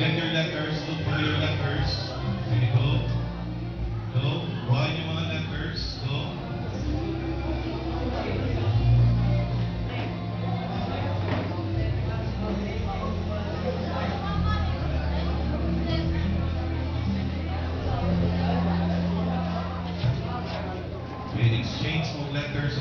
letters. Look for your letters. Go. Go. Kuhain yung mga letters. Go. Okay, exchange mo letters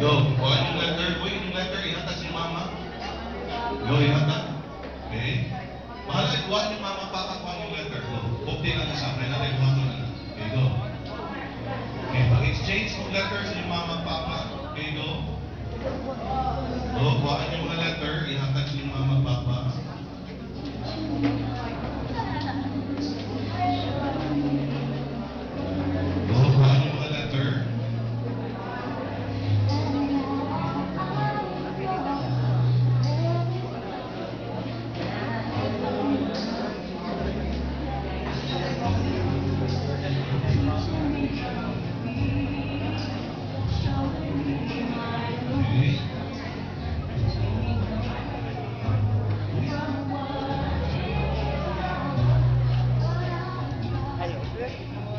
Go. Kuhain yung letter. Uy, yung letter. Ihatag si mama. Go, ihatag. Okay. Bahala, kuhain yung mama, papa, kuhain yung letter. Go. Bukti na sa akin. Natin, kuhain mo na. Okay, go. Okay, pag-exchange mo letters yung mama, papa. Okay, go. Go, kuhain yung mga letter. Ihatag yung mama, papa. Gracias.